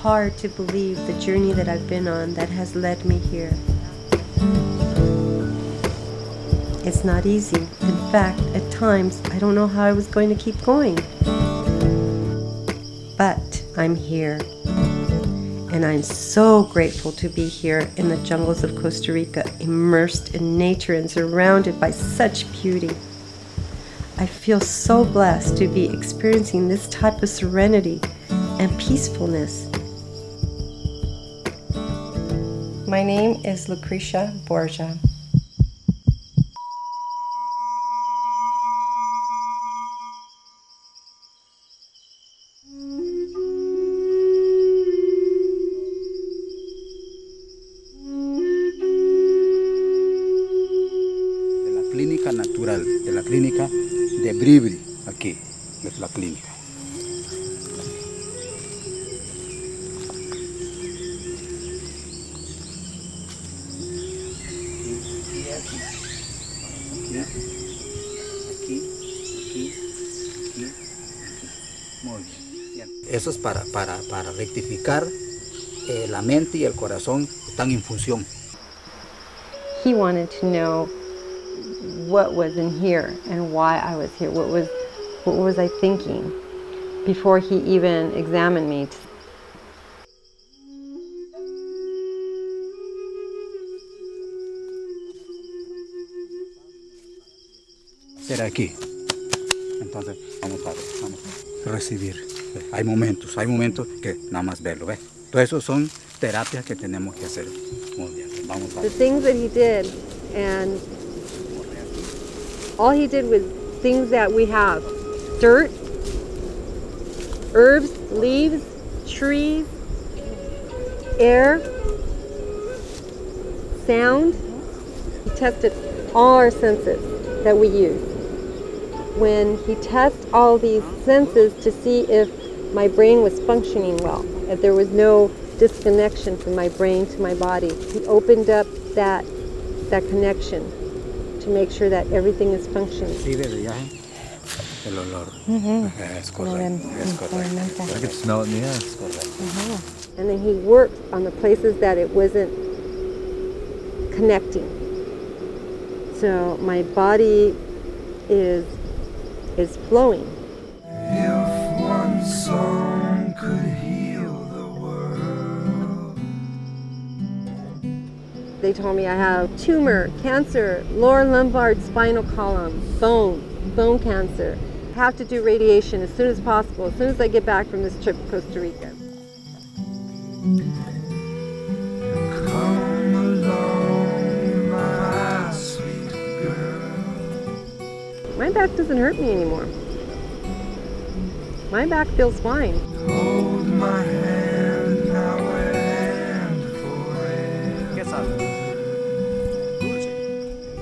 hard to believe the journey that I've been on that has led me here. It's not easy. In fact, at times, I don't know how I was going to keep going. But I'm here. And I'm so grateful to be here in the jungles of Costa Rica, immersed in nature and surrounded by such beauty. I feel so blessed to be experiencing this type of serenity and peacefulness. My name is Lucretia Borgia. de la clínica natural, de la clínica de Bribri, aquí, es la clínica. Aquí, aquí, aquí, aquí. Muy bien. Bien. Eso es para, para, para rectificar eh, la mente y el corazón están en función. He wanted to know what was in here and why I was here. What was, what was I thinking before he even examined me? Será aquí. Entonces, vamos a ver, vamos a recibir. Hay momentos, hay momentos que nada más verlo, ¿ves? Todo eso son terapias que tenemos que hacer. Muy bien, vamos a The ver. things that he did, and all he did was things that we have dirt, herbs, leaves, trees, air, sound. He tested all our senses that we use. When he tests all these senses to see if my brain was functioning well, if there was no disconnection from my brain to my body, he opened up that that connection to make sure that everything is functioning. Recibe de viaje ¿eh? el olor. Es correcto, es correcto. I could smell it in the air. Es correcto. And then he worked on the places that it wasn't connecting. So my body is is flowing. If one song could heal the world. They told me I have tumor, cancer, lower lumbar spinal column, bone, bone cancer. Have to do radiation as soon as possible, as soon as I get back from this trip to Costa Rica. My back doesn't hurt me anymore. My back feels fine. Hold my hand now and forever. ¿Qué sabe?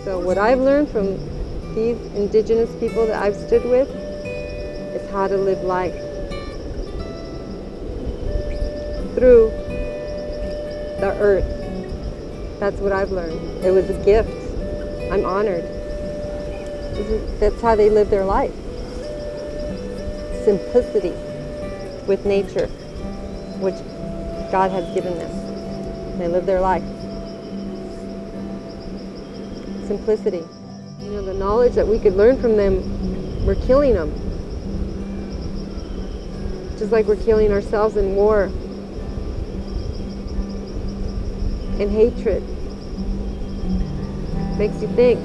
So what I've learned from these indigenous people that I've stood with is how to live life through the earth. That's what I've learned. It was a gift. I'm honored. That's how they live their life. Simplicity with nature, which God has given them. They live their life simplicity. You know, the knowledge that we could learn from them, we're killing them. Just like we're killing ourselves in war and hatred. Makes you think.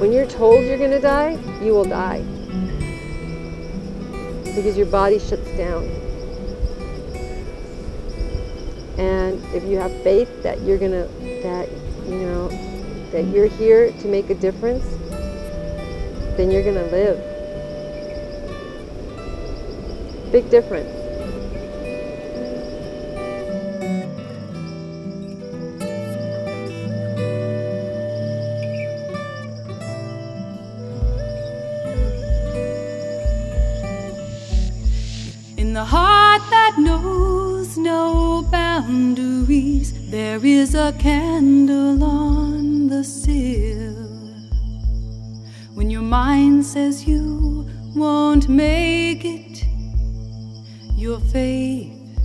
When you're told you're going to die, you will die. Because your body shuts down. And if you have faith that you're going to, that, you know, that you're here to make a difference, then you're going to live. Big difference. The heart that knows no boundaries, there is a candle on the sill. When your mind says you won't make it, your faith,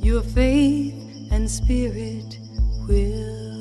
your faith and spirit will.